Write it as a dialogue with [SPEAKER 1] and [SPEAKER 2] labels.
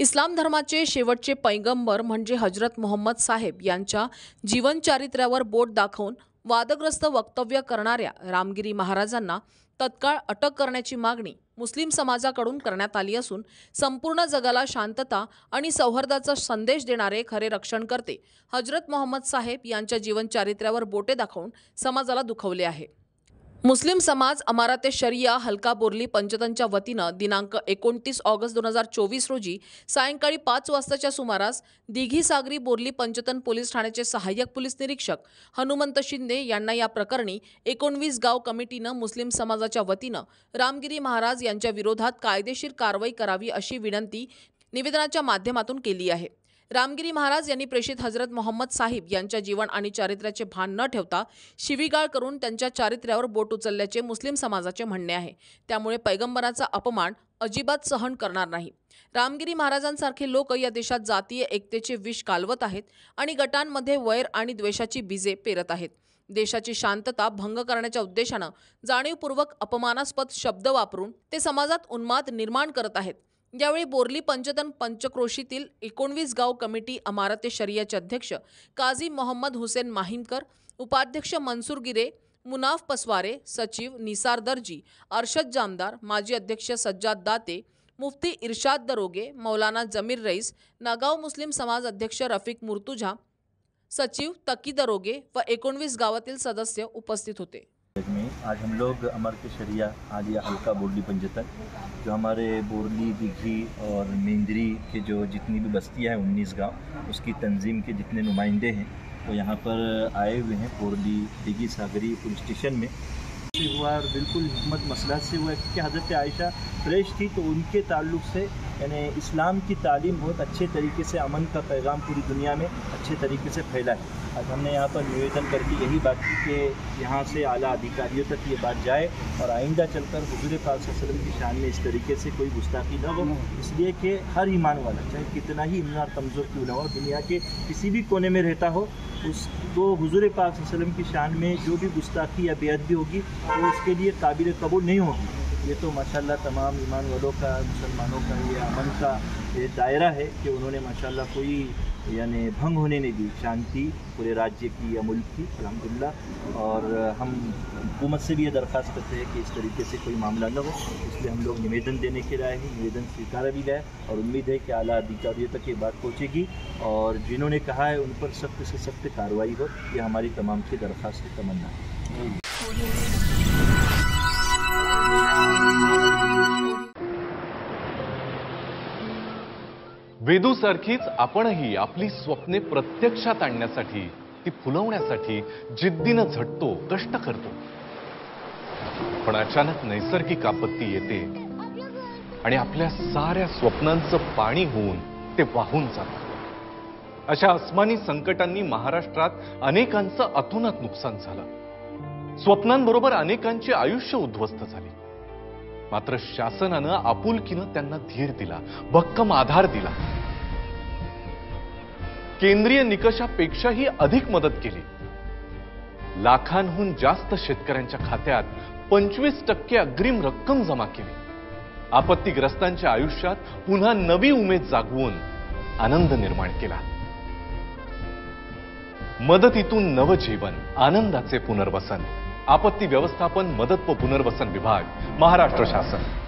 [SPEAKER 1] इस्लाम धर्माचे शेवटचे पैगंबर म्हणजे हजरत मोहम्मद साहेब यांच्या जीवनचारित्र्यावर बोट दाखवून वादग्रस्त वक्तव्य करणाऱ्या रामगिरी महाराजांना तत्काळ अटक करण्याची मागणी मुस्लिम समाजाकडून करण्यात आली असून संपूर्ण जगाला शांतता आणि सौहार्दाचा संदेश देणारे खरे रक्षणकर्ते हजरत मोहम्मद साहेब यांच्या जीवनचारित्र्यावर बोटे दाखवून समाजाला दुखवले आहे. मुस्लिम समाज अमाराते शरिया हलका बोर्ली पंचतनच्या वतीनं दिनांक एकोणतीस ऑगस्ट दोन हजार चोवीस रोजी सायंकाळी पाच वाजताच्या सुमारास दिघी सागरी बोर्ली पंचतन पोलीस ठाण्याचे सहाय्यक पोलीस निरीक्षक हनुमंत शिंदे यांना या प्रकरणी एकोणवीस गाव कमिटीनं मुस्लिम समाजाच्या वतीनं रामगिरी महाराज यांच्या विरोधात कायदेशीर कारवाई करावी अशी विनंती निवेदनाच्या माध्यमातून केली आहे. रामगिरी महाराज यांनी प्रेषित हजरत मोहम्मद साहिब यांच्या जीवन आणि चारित्र्याचे भान न ठेवता शिवीगाळ करून त्यांच्या चारित्र्यावर बोट उचलल्याचे मुस्लिम समाजाचे म्हणणे आहे. त्यामुळे पैगंबराचा अपमान अजिबात सहन करणार नाही. रामगिरी महाराजांसारखे लोक या देशात जातीय एकतेचे विष कालवत आहेत आणि गटांमध्ये वैर आणि द्वेषाची बीजे पेरत आहेत. देशाची शांतता भंग करण्याच्या उद्देशानं जाणीवपूर्वक अपमानास्पद शब्द वापरून ते समाजात उन्माद निर्माण करत आहेत. यावेळी बोर्ली पंचतन पंचक्रोशीतील एकोणवीस गाव कमिटी अमारते शरियाचे अध्यक्ष काझी मोहम्मद हुसेन माहिमकर उपाध्यक्ष मनसूर गिरे मुनाफ पसवारे सचिव निसार दर्जी अर्शद जामदार माजी अध्यक्ष सज्जाद दाते मुफ्ती इर्शाद दरोगे मौलाना जमीर रईस नागाव मुस्लिम समाज अध्यक्ष रफिक मुर्तुझा सचिव तकी दरोगे व एकोणवीस गावातील सदस्य उपस्थित होते.
[SPEAKER 2] में। आज हम लोग अमर के शरिया, आलिया हल्का बोरली पंजतन, जो हमारे बोरली, दिघी और मेंदरी के जो जितनी भी बस्तियाँ हैं, उन्नीस गाँव, उसकी तंजीम के जितने नुमाइंदे हैं, वो यहाँ पर आए हुए हैं बोरली, दिघी सागरी पुलिस स्टेशन में। हुआ और बिल्कुल हमत मसला से हुआ क्योंकि हज़रत आयशा फ्रेश थी तो उनके ताल्लुक से यानी इस्लाम की तालीम बहुत अच्छे तरीके से अमन का पैगाम पूरी दुनिया में अच्छे तरीके से फैला है। आज हमने यहाँ पर निवेदन करके यही बात की कि यहाँ से आला अधिकारियों तक ये बात जाए और आइंदा चलकर हजूर पाक वसल्लम की शान में इस तरीके से कोई गुस्ताखी न हो। इसलिए कि हर ईमान वाला, चाहे कितना ही ईमान कमज़ोर क्यों न हो, दुनिया के किसी भी कोने में रहता हो उसको हजूर पाक की शान में जो भी गुस्ताखी या बेअदबी होगी, वो उसके लिए काबिल कबूल नहीं होगी। ये तो माशाल्लाह तमाम ईमान वालों का, मुसलमानों का ये अमन का, ये दायरा है कि उन्होंने माशाल्लाह कोई, यानी भंग होने नहीं दी, शांति, पूरे राज्य की या मुल्क की अलहमदिल्ला और हम हुकूमत से भी ये दरख्वास्त करते हैं कि इस तरीके से कोई मामला न हो। इसलिए हम लोग निवेदन देने के लिए हैं, निवेदन स्वीकारा भी गया और उम्मीद है कि आला अधिकारियों तक ये बात पहुँचेगी और जिन्होंने कहा है उन पर सख्त से सख्त कार्रवाई हो। ये हमारी तमाम की दरख्वास्त तमन्ना है।
[SPEAKER 3] वेदूसारखीच आपणही आपली स्वप्ने प्रत्यक्षात आणण्यासाठी ती फुलवण्यासाठी जिद्दीनं झटतो कष्ट करतो. पण अचानक नैसर्गिक आपत्ती येते आणि आपल्या साऱ्या स्वप्नांचं पाणी होऊन ते वाहून जातं. अशा अस्मानी संकटांनी महाराष्ट्रात अनेकांचं अतोनात नुकसान झालं. स्वप्नांबरोबर अनेकांची आयुष्य उद्ध्वस्त झाली. मात्र शासनानं आपुलकीनं त्यांना धीर दिला भक्कम आधार दिला. केंद्रीय निकषापेक्षाही अधिक मदत केली. लाखांहून जास्त शेतकऱ्यांच्या खात्यात पंचवीस टक्के अग्रिम रक्कम जमा केली. आपत्तीग्रस्तांच्या आयुष्यात पुन्हा नवी उमेद जागवून आनंद निर्माण केला. मदतीतून नवजीवन आनंदाचे पुनर्वसन. आपत्ती व्यवस्थापन मदत व पुनर्वसन विभाग महाराष्ट्र शासन.